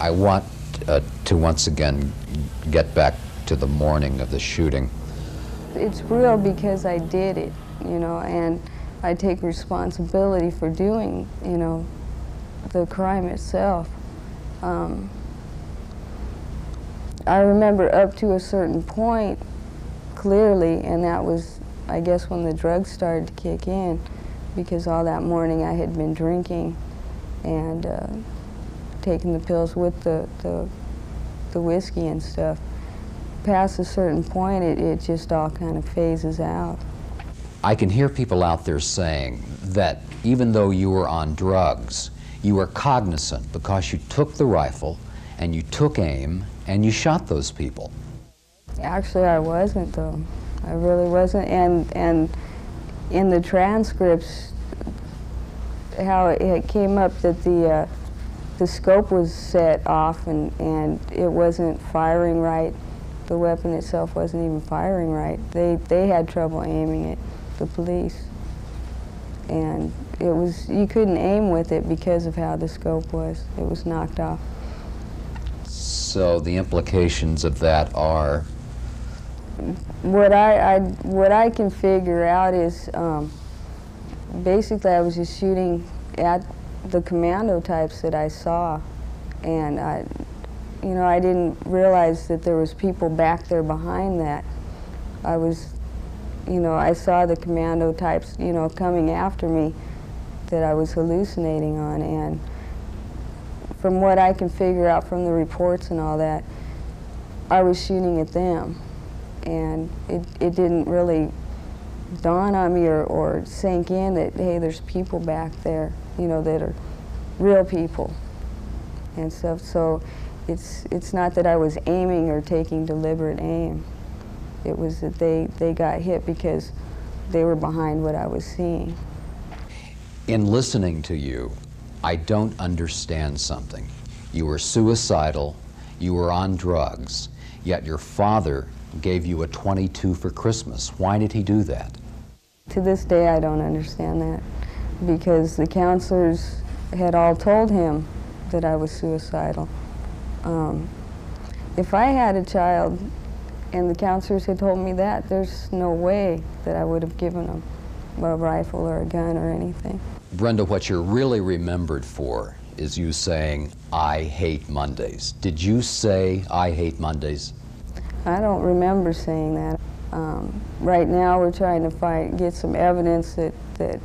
I want uh, to once again get back to the morning of the shooting. It's real because I did it, you know, and I take responsibility for doing, you know, the crime itself. Um, I remember up to a certain point clearly, and that was, I guess, when the drugs started to kick in, because all that morning I had been drinking and uh, taking the pills with the, the, the whiskey and stuff. Past a certain point, it, it just all kind of phases out. I can hear people out there saying that even though you were on drugs, you were cognizant because you took the rifle and you took aim and you shot those people. Actually, I wasn't, though. I really wasn't. And, and in the transcripts, how it, it came up that the, uh, the scope was set off and, and it wasn't firing right. The weapon itself wasn't even firing right. They, they had trouble aiming it, the police. And it was, you couldn't aim with it because of how the scope was. It was knocked off. So the implications of that are what I, I what I can figure out is um, basically I was just shooting at the commando types that I saw, and I, you know, I didn't realize that there was people back there behind that. I was, you know, I saw the commando types, you know, coming after me that I was hallucinating on, and from what I can figure out from the reports and all that, I was shooting at them and it, it didn't really dawn on me or, or sink in that, hey, there's people back there, you know, that are real people and stuff. So it's, it's not that I was aiming or taking deliberate aim. It was that they, they got hit because they were behind what I was seeing. In listening to you, I don't understand something. You were suicidal, you were on drugs, yet your father gave you a 22 for Christmas. Why did he do that? To this day, I don't understand that because the counselors had all told him that I was suicidal. Um, if I had a child and the counselors had told me that, there's no way that I would have given them a rifle or a gun or anything. Brenda, what you're really remembered for is you saying, I hate Mondays. Did you say, I hate Mondays? I don't remember saying that. Um, right now, we're trying to find, get some evidence that, that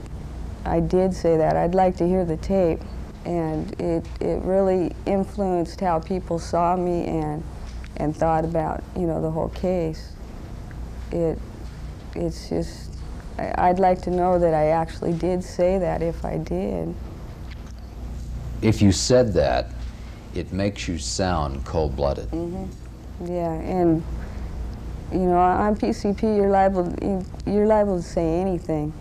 I did say that. I'd like to hear the tape. And it, it really influenced how people saw me and, and thought about, you know, the whole case. It, it's just, I, I'd like to know that I actually did say that if I did. If you said that, it makes you sound cold-blooded. Mm -hmm. Yeah, and you know, on PCP, you're liable, you're liable to say anything.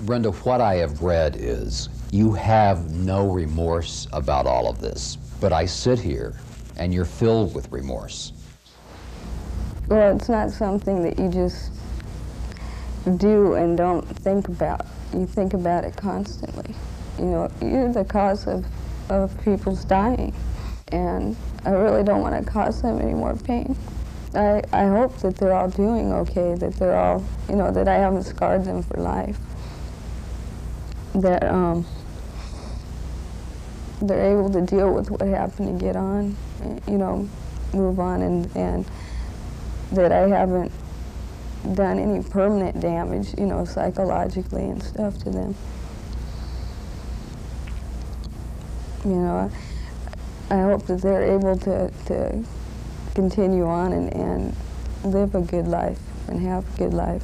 Brenda, what I have read is you have no remorse about all of this, but I sit here and you're filled with remorse. Well, it's not something that you just do and don't think about. You think about it constantly. You know, you're the cause of, of people's dying, and I really don't want to cause them any more pain. I, I hope that they're all doing okay, that they're all, you know, that I haven't scarred them for life. That um, they're able to deal with what happened and get on, you know, move on, and, and that I haven't done any permanent damage, you know, psychologically and stuff to them. You know, I, I hope that they're able to, to continue on and, and live a good life and have a good life.